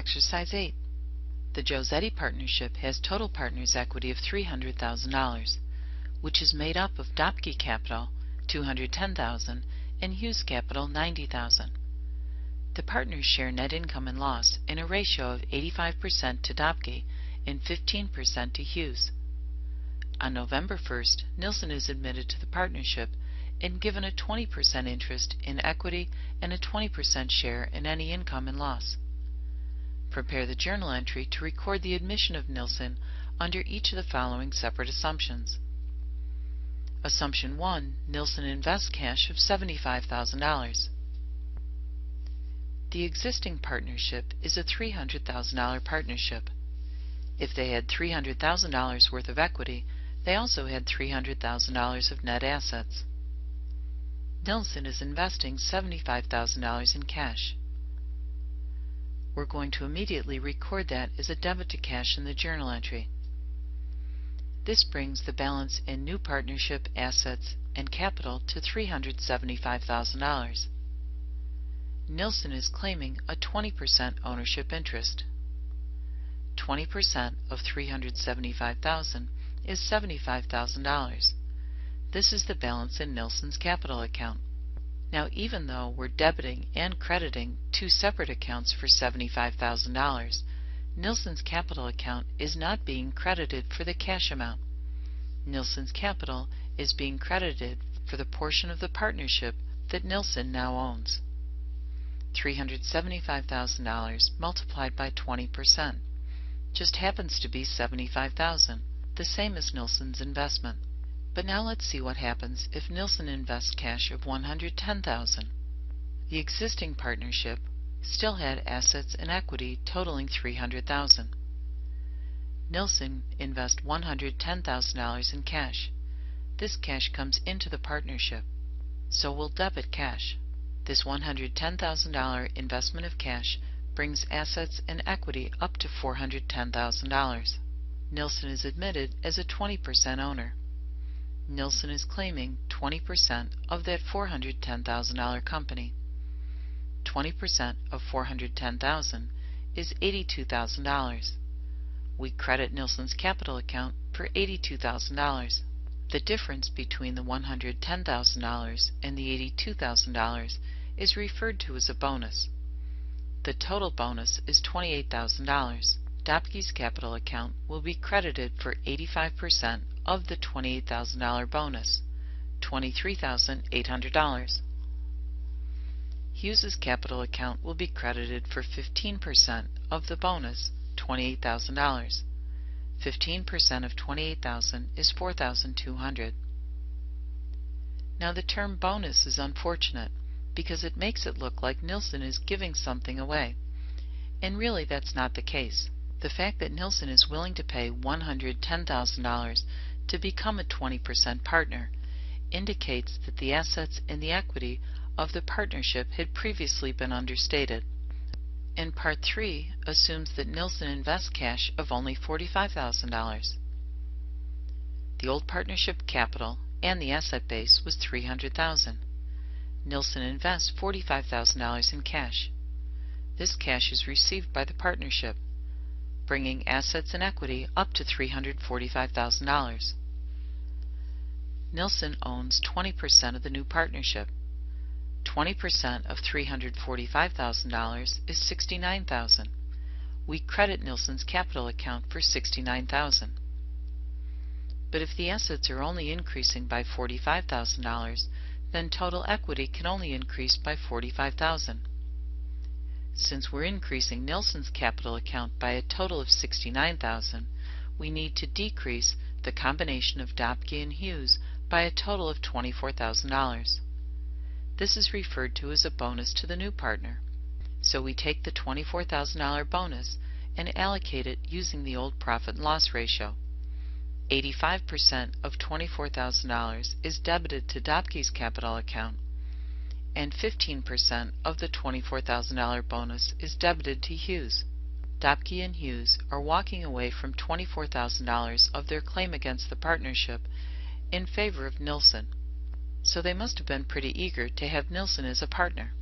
Exercise 8. The Josetti Partnership has total partners' equity of $300,000, which is made up of Dopke Capital, $210,000, and Hughes Capital, $90,000. The partners share net income and loss in a ratio of 85% to Dopke and 15% to Hughes. On November 1st, Nilsen is admitted to the partnership and given a 20% interest in equity and a 20% share in any income and loss. Prepare the journal entry to record the admission of Nilsen under each of the following separate assumptions. Assumption 1. Nilsen invests cash of $75,000. The existing partnership is a $300,000 partnership. If they had $300,000 worth of equity, they also had $300,000 of net assets. Nilsen is investing $75,000 in cash. We're going to immediately record that as a debit to cash in the journal entry. This brings the balance in new partnership assets and capital to $375,000. Nilsen is claiming a 20% ownership interest. 20% of 375,000 is $75,000. This is the balance in Nilsen's capital account. Now even though we're debiting and crediting two separate accounts for $75,000, Nilsen's capital account is not being credited for the cash amount. Nilsen's capital is being credited for the portion of the partnership that Nilsen now owns. $375,000 multiplied by 20% just happens to be 75,000, the same as Nilsen's investment. But now let's see what happens if Nilsen invests cash of 110,000. The existing partnership still had assets and equity totaling 300,000. Nilsen invests $110,000 in cash. This cash comes into the partnership, so we'll debit cash. This $110,000 investment of cash brings assets and equity up to $410,000. Nilsen is admitted as a 20% owner. Nilsen is claiming 20% of that $410,000 company. 20% of 410,000 is $82,000. We credit Nilsen's capital account for $82,000. The difference between the $110,000 and the $82,000 is referred to as a bonus. The total bonus is $28,000. Dopke's capital account will be credited for 85% of the $28,000 bonus, $23,800. Hughes's capital account will be credited for 15% of the bonus, $28,000. 15% of 28,000 is $4,200. Now the term bonus is unfortunate because it makes it look like Nilsen is giving something away. And really that's not the case. The fact that Nilsen is willing to pay $110,000 to become a 20% partner indicates that the assets and the equity of the partnership had previously been understated. And Part 3 assumes that Nilsen invests cash of only $45,000. The old partnership capital and the asset base was $300,000. Nilsen invests $45,000 in cash. This cash is received by the partnership bringing assets and equity up to $345,000. Nilsen owns 20% of the new partnership. 20% of $345,000 is 69,000. We credit Nilsen's capital account for 69,000. But if the assets are only increasing by $45,000, then total equity can only increase by $45,000. Since we're increasing Nilsen's capital account by a total of 69,000, we need to decrease the combination of Dopke and Hughes by a total of $24,000. This is referred to as a bonus to the new partner. So we take the $24,000 bonus and allocate it using the old profit and loss ratio. 85% of $24,000 is debited to Dopke's capital account and 15% of the $24,000 bonus is debited to Hughes. Dopke and Hughes are walking away from $24,000 of their claim against the partnership in favor of Nilsen. So they must have been pretty eager to have Nilsen as a partner.